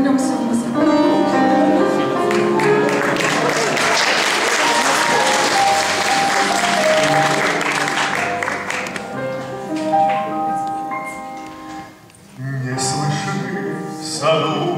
вернемся в Москву. Не слышны в саду